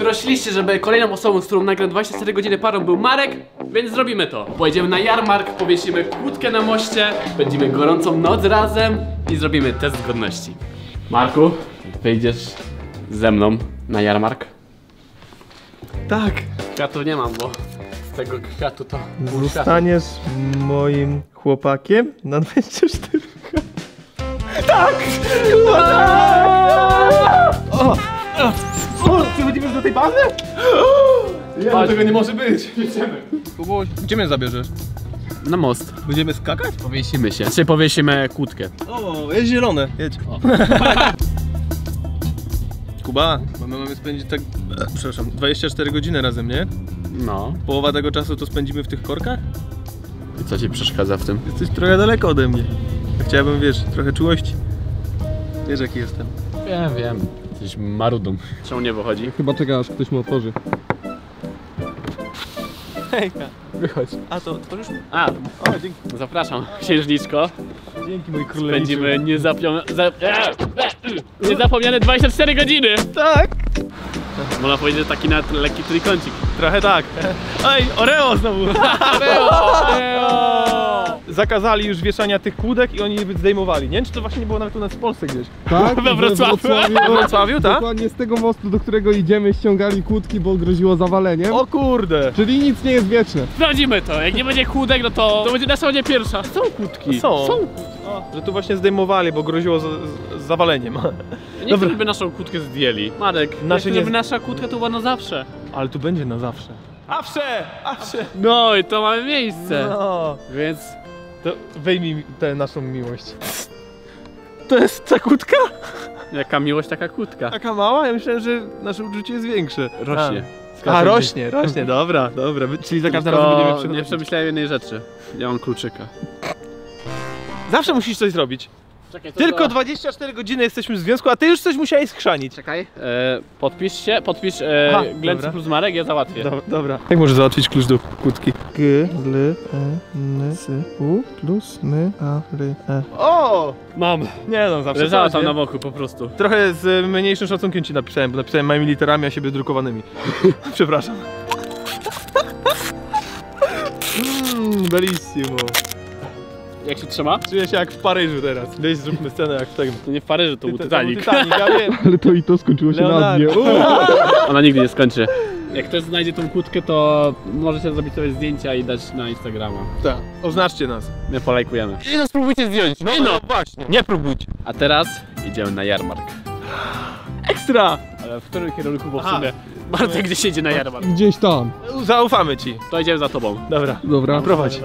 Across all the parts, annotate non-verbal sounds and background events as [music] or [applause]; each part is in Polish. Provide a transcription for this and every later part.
Prosiliście, żeby kolejną osobą, z którą nagram 24 godziny parą był Marek, więc zrobimy to. Pojedziemy na jarmark, powiesimy kłódkę na moście, będziemy gorącą noc razem i zrobimy test godności. Marku, wyjdziesz ze mną na jarmark? Tak. Kwiatów nie mam, bo z tego kwiatu to. Zostaniesz moim chłopakiem na 24 Tak! Tak! O, do tej bazy? Nie, Chodź. tego nie może być. Jedziemy. Kubuś, gdzie mnie zabierzesz? Na most. Będziemy skakać? Powiesimy się. Czy powiesimy kłódkę. O, jest zielone. Jedź. [laughs] Kuba, bo my mamy spędzić tak, e, przepraszam, 24 godziny razem, nie? No. Połowa tego czasu to spędzimy w tych korkach? I co ci przeszkadza w tym? Jesteś trochę daleko ode mnie. Chciałbym, wiesz, trochę czułości. Wiesz jaki jestem. Wiem, wiem. Jesteś marudą. Czemu nie wychodzi? Chyba czeka aż ktoś mu otworzy. Hejka. Wychodź. A to otworzysz? A, O, dzięki. zapraszam. Księżniczko. Dzięki mój królewicu. Spędzimy niezapione... Za... Niezapomniane 24 godziny! Tak. Można powiedzieć, że taki nawet lekki trójkącik. Trochę tak. Ej, Oreo znowu. [laughs] Zakazali już wieszania tych kłódek i oni je zdejmowali. Nie wiem, czy to właśnie nie było nawet u nas w Polsce gdzieś. Tak? [laughs] We Wrocławiu. We Wrocławiu, tak? Dokładnie z tego mostu, do którego idziemy, ściągali kłódki, bo groziło zawaleniem. O kurde. Czyli nic nie jest wieczne. Sprawdzimy to. Jak nie będzie kłódek, no to, to będzie nasza będzie pierwsza. Są kłódki. Są. Są. O, że tu właśnie zdejmowali, bo groziło z, z, z zawaleniem. Nie [laughs] chcę, żeby naszą kłódkę zdjęli. Marek, Nasze nie- żeby nasza kłódka to była na zawsze. Ale tu będzie na zawsze. Awsze! Awsze! No i to mamy miejsce. No. Więc To wyjmij mi tę naszą miłość. To jest ta kłódka? jaka miłość, taka kłódka. Taka mała? Ja myślałem, że nasze uczucie jest większe. Rośnie. A, rośnie, rośnie, dobra, dobra. Czyli za każdym razem będziemy nie przychodzić. przemyślałem jednej rzeczy. Ja mam kluczyka. Zawsze musisz coś zrobić. Czekaj, Tylko 24 godziny jesteśmy w związku, a ty już coś musiałeś schrzanić. Czekaj. E, podpisz się, podpisz e, Aha, Glency plus Marek, ja załatwię. Dobra, dobra. Jak możesz załatwić klucz do kłódki? G, L, E, N, S, U, plus, N, A, R, E. O! Mam. Nie no, zawsze Leżała tam na boku po prostu. Trochę z mniejszym szacunkiem ci napisałem, bo napisałem małymi literami, a siebie drukowanymi. [laughs] Przepraszam. Mmm, [laughs] bellissimo. Jak się trzyma? Czuję się jak w Paryżu teraz. Weź zróbmy scenę jak w tego. To nie w Paryżu, to był Ty- Titanic. Titanic, ja wiem. [laughs] Ale to i to skończyło się na Leonardo. dnie. Uuu. [laughs] Ona nigdy nie skończy. Jak ktoś znajdzie tą kłódkę, to możecie zrobić sobie zdjęcia i dać na Instagrama. Tak, oznaczcie nas. My polajkujemy. I no spróbujcie zdjąć. No, no. właśnie. Nie próbujcie. A teraz idziemy na jarmark. Ekstra! Ale w którym kierunku, bo w sumie Bartek gdzieś jedzie na jarmark. Gdzieś tam. Zaufamy ci. To idziemy za tobą. Dobra. Dobra. Prowadź.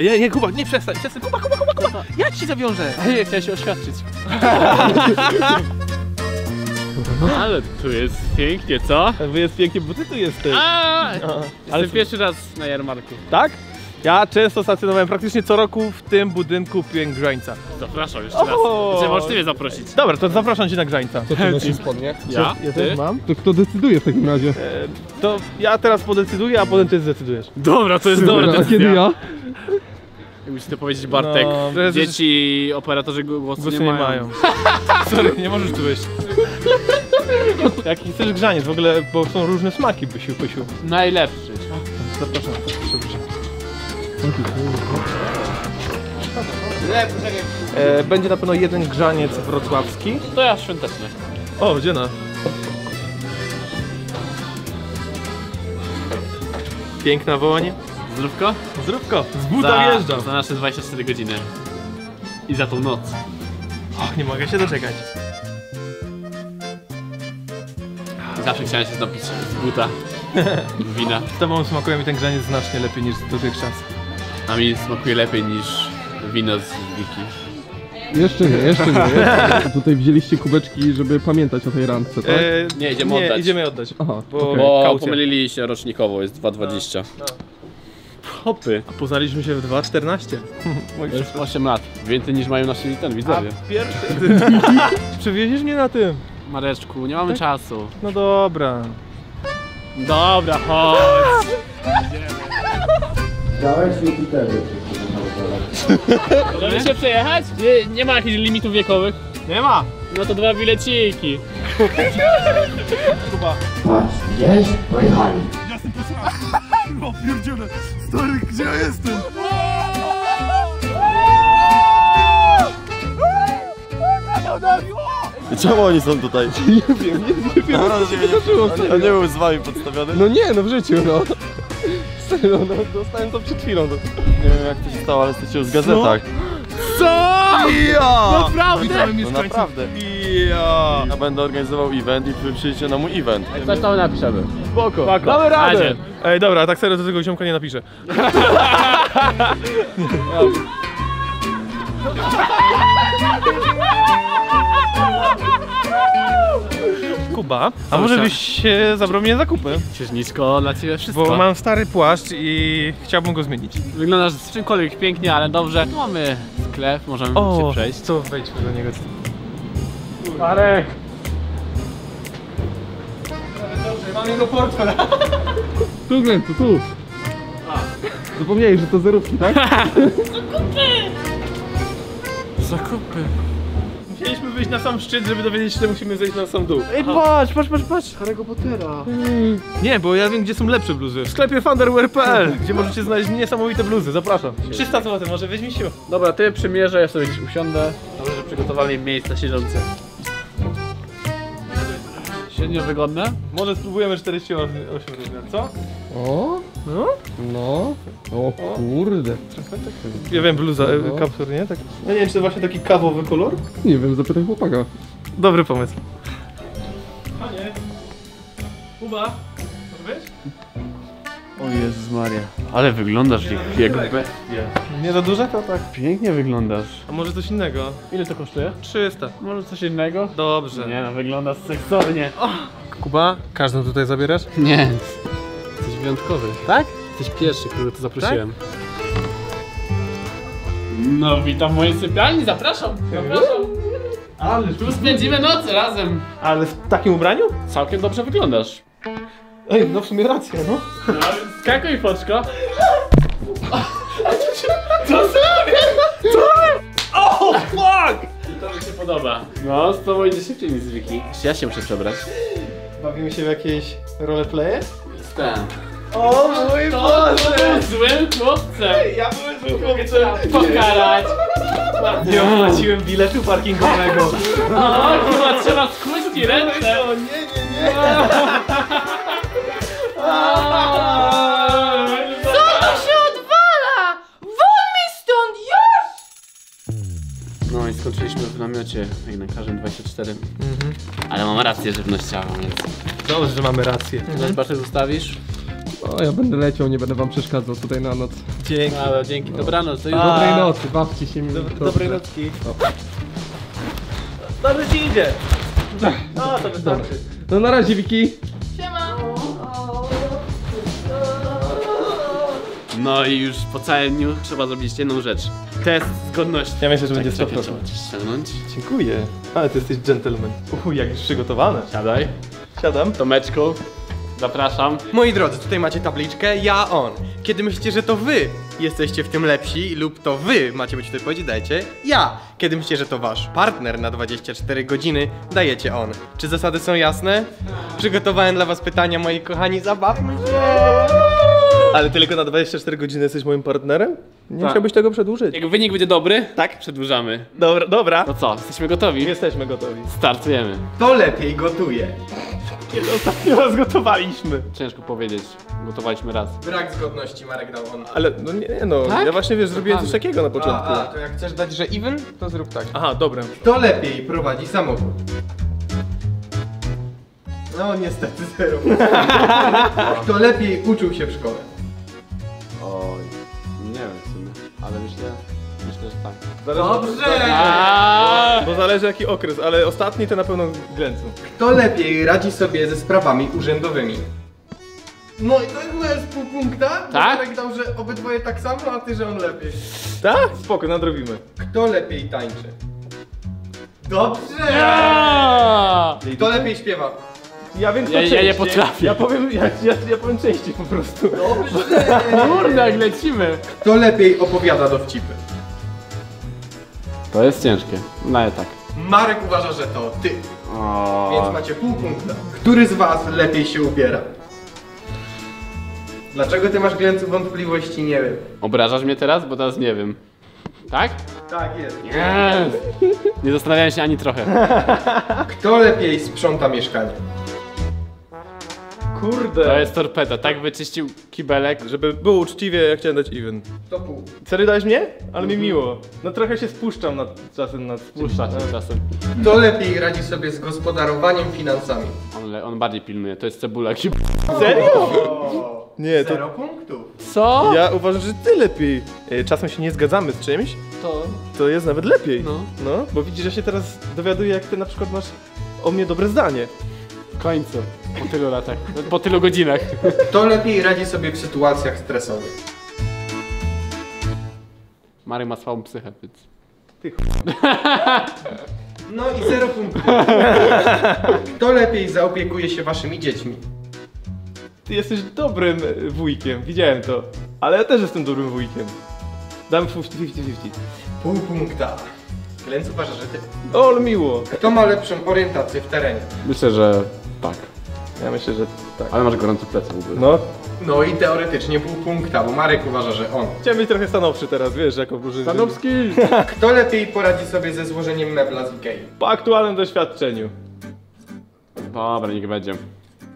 Nie, nie, Kuba, nie przestań, przestań. Kuba, Kuba, Kuba, Kuba. Ja ci zawiążę. Ej, chciałem się oświadczyć. [laughs] Ale tu jest pięknie, co? Wy jest pięknie, bo ty tu jesteś. A, A, Ale pierwszy raz na jarmarku. Tak? Ja często stacjonowałem praktycznie co roku w tym budynku Pięgrzańca. Zapraszam jeszcze raz. O! Znaczy, możesz ty mnie zaprosić. Dobra, to zapraszam cię na Grzańca. Co ty nosisz spodnie? Ja? Ja Ty? też mam. To kto decyduje w takim razie? E, to ja teraz podecyduję, a potem ty zdecydujesz. Dobra, to jest dobra A decyzja. kiedy ja? Musisz to powiedzieć Bartek. No, że- Dzieci operatorzy głosu, Głosu nie mają. [laughs] Sorry, nie możesz tu wejść. Jaki chcesz grzaniec w ogóle, bo są różne smaki, Bysiu, Pysiu. Najlepszy. Zapraszam, przepraszam. E, będzie na pewno jeden grzaniec wrocławski. To ja świąteczny. O, dziena. Piękna woń. Zdrówko? Zdrówko, z buta Za, wjeżdżam. za nasze 24 godziny. I za tą noc. Och, nie mogę się doczekać. Zawsze chciałem się napić z buta. [laughs] Wina. Z tobą smakuje mi ten grzaniec znacznie lepiej niż dotychczas. A mi smakuje lepiej niż wino z Wiki. Jeszcze nie, jeszcze nie. Jeszcze. [laughs] Tutaj wzięliście kubeczki, żeby pamiętać o tej randce, tak? E, Nie, idziemy nie, oddać. idziemy oddać. Aha, bo- okej. Bo Kaucja. pomylili się rocznikowo, jest 2,20. Hopy. A poznaliśmy się w 2.14. [laughs] To jest 8 lat. Więcej niż mają nasi ten A widzowie. pierwszy... [laughs] Przewieziesz mnie na tym? Mareczku, nie mamy czasu. No dobra. Dobra, chodź. Dałeś Jupitery. [laughs] Możemy się przejechać? Nie, nie ma jakichś limitów wiekowych. Nie ma. No to dwa bileciki. Czemu oni są tutaj? Nie wiem, nie, wiem. Naprawdę się nie, ja nie był z wami podstawiony. No nie, no w życiu, no. Serio, [laughs] no dostałem to przed chwilą. No. Nie wiem jak to się stało, ale jesteście w gazetach. Co? Ja! Naprawdę? No naprawdę. Ja! Ja będę organizował event i wy przyjdziecie na mój event. Coś tam napiszemy. Spoko. Spoko. Damy radę. Radzie. Ej, dobra, tak serio do tego ziomka nie napiszę. [laughs] [laughs] Kuba, a może byś się zabrał mnie zakupy? Księżniczko, dla ciebie wszystko. Bo mam stary płaszcz i chciałbym go zmienić. Wyglądasz z czymkolwiek pięknie, ale dobrze. Tu mamy sklep, możemy się przejść. to wejdźmy do niego. Marek! Mam jego portfel. Tu Glenn, tu, tu. Zapomniałeś, że to zerówki, tak? [laughs] Zakupy. Musieliśmy wyjść na sam szczyt, żeby dowiedzieć się, że musimy zejść na sam dół. Ej, patrz, patrz, patrz, patrz. Harry'ego Pottera. Nie, bo ja wiem, gdzie są lepsze bluzy. W sklepie thunderwear.pl, gdzie możecie znaleźć niesamowite bluzy. Zapraszam. 300 zł, może weź mi się. Dobra, ty przymierzę, ja sobie gdzieś usiądę. Dobrze, że przygotowali miejsca siedzące. Średnio wygodne? Może spróbujemy 48 rozmiar, co? O, No? no. O kurde. Ja wiem, bluza, No. kaptur, nie? Tak. Ja nie wiem, czy to właśnie taki kawowy kolor? Nie wiem, zapytaj chłopaka. Dobry pomysł. Panie, Kuba, wiesz? O Jezus Maria. Ale wyglądasz jak, jak bestia. Nie za duże to tak. Pięknie wyglądasz. A może coś innego? Ile to kosztuje? 300. Może coś innego? Dobrze. Nie no, wyglądasz seksownie. Kuba, każdą tutaj zabierasz? Nie. Wyjątkowy. Tak? Jesteś pierwszy, którego tu zaprosiłem. No, witam w mojej sypialni, zapraszam. Zapraszam. Ale Tu spędzimy noc razem. Ale w takim ubraniu? Całkiem dobrze wyglądasz. Ej, no w sumie racja, no. No, skakuj, foczko. Co zrobię? Co? Oh, fuck! To mi się podoba. No, z tobą idzie szybciej niż z Wiki. Ja się muszę przebrać. Bawimy się w jakieś roleplaye? Ten. O mój To był złym chłopcem. Ja byłem złym chłopcem! Pokarać. Nie opłaciłem biletu parkingowego. No, chyba trzeba skrócić ci ręce. O nie, nie, nie! Co to się odwala? Mi stąd już! No i skończyliśmy w namiocie, jak na każdym 24. Ale mam rację żywnościową, więc... Dobrze, że mamy rację. Coś Bartek zostawisz? O, ja będę leciał, nie będę wam przeszkadzał tutaj na noc. Dzięki. Ale dzięki, dobranoc. To już... A. Dobrej nocy, bawcie się mi. Dob- Dobrej nocki. Dobrze ci idzie. No, to wystarczy. No na razie, Wiki. Siema. No i już po całym dniu trzeba zrobić jedną rzecz. Test zgodności. Ja myślę, że będzie Czekaj, 100%. Trzeba cię ściągnąć. Dziękuję. Ale ty jesteś gentleman. Uhu, jak już przygotowane. Siadaj. Siadam. Tomeczku, zapraszam. Moi drodzy, tutaj macie tabliczkę ja on. Kiedy myślicie, że to wy jesteście w tym lepsi lub to wy macie być w tej odpowiedzi, dajecie ja. Kiedy myślicie, że to wasz partner na 24 godziny, dajecie on. Czy zasady są jasne? Przygotowałem dla was pytania, moi kochani, zabawmy się. Ale tylko na 24 godziny jesteś moim partnerem? Nie Tak. chciałbyś tego przedłużyć? Jak wynik będzie dobry, tak, przedłużamy. Dobra, dobra. No co, jesteśmy gotowi? Jesteśmy gotowi. Startujemy. To lepiej gotuje. Kiedy ostatnio raz gotowaliśmy? Ciężko powiedzieć. Gotowaliśmy raz. Brak zgodności, Marek dał on. Ale no nie, nie no, Tak? ja właśnie wiesz, zrobiłem coś takiego na początku. A, a, to jak chcesz dać, że even, to zrób tak. Aha, dobra. Kto lepiej prowadzi samochód? No niestety zero. [laughs] Kto lepiej uczył się w szkole? Tak. Dobrze! Bo zależy jaki okres, ale ostatni to na pewno Glencu. Kto lepiej radzi sobie ze sprawami urzędowymi? No i to chyba jest pół punkta? bo Tak? Marek dał, że obydwoje tak samo, a ty, że on lepiej. Tak? Spoko, nadrobimy. Kto lepiej tańczy? Dobrze! Kto lepiej śpiewa? Ja wiem kto Ja, ja nie częściej. potrafię. Ja powiem, ja, ja, ja powiem częściej po prostu. Dobrze! [laughs] Kurde, jak lecimy. Kto lepiej opowiada dowcipy? To jest ciężkie. No ale tak. Marek uważa, że to ty. O. Więc macie pół punkta. Który z was lepiej się ubiera? Dlaczego ty masz Glencu wątpliwości? Nie wiem. Obrażasz mnie teraz? Bo teraz nie wiem. Tak? Tak jest. Nie. Nie zastanawiałem się ani trochę. Kto lepiej sprząta mieszkanie? To Kurde. jest torpeda. Tak wyczyścił kibelek. Żeby było uczciwie, ja chciałem dać even. To pół. Serio dałeś mnie? Ale mi miło. No trochę się spuszczam nad czasem nad Puszcza się czasem. Kto lepiej radzi sobie z gospodarowaniem finansami? On, le- on bardziej pilnuje. To jest cebula kib... Serio? Nie, to Zero punktów. Co? ja uważam, że ty lepiej. E, Czasem się nie zgadzamy z czymś, To... to jest nawet lepiej. No. No, bo widzisz, że się teraz dowiaduję, jak ty na przykład masz o mnie dobre zdanie. W końcu. Po tylu latach. Po tylu godzinach. Kto lepiej radzi sobie w sytuacjach stresowych? Marek ma słabą psychę, więc... No i zero punktów. Kto lepiej zaopiekuje się waszymi dziećmi? Ty jesteś dobrym wujkiem, widziałem to. Ale ja też jestem dobrym wujkiem. Dam 50-50. Pół punkta. Glenc uważa, że ty. O, ale miło. Kto ma lepszą orientację w terenie? Myślę, że tak. Ja myślę, że tak. Ale masz gorące plecy w ogóle. No, No i teoretycznie pół punkta, bo Marek uważa, że on. chciałem być trochę stanowczy teraz, wiesz, jako drużyny. Stanowski! [laughs] Kto lepiej poradzi sobie ze złożeniem mebla z Ikei? Po aktualnym doświadczeniu. Dobra, niech będzie.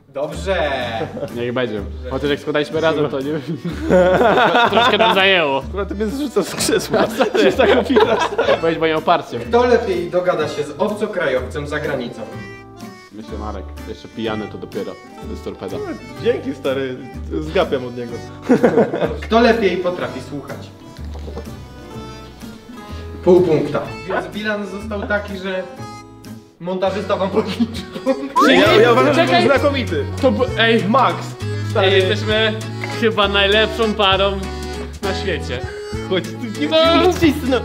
Dobrze. Niech będzie. Chociaż jak składaliśmy razem, to nie [laughs] Troszkę nam zajęło. Akurat ty mnie zrzucasz z krzesła. [laughs] Się tak opinasz. Byłeś moim oparciem. Kto lepiej dogada się z obcokrajowcem za granicą? Myślę Marek. Jeszcze pijany to dopiero. To jest torpeda. Dzięki stary, zgapiam od niego. [laughs] Kto lepiej potrafi słuchać? Pół punkta. Więc bilans został taki, że montażysta wam podliczył. Ja, ja uważam, że Czekaj. był znakomity. To b- ej, Max! Stary, ej, jesteśmy chyba najlepszą parą na świecie. chodź, tu nie No. no. cisnę.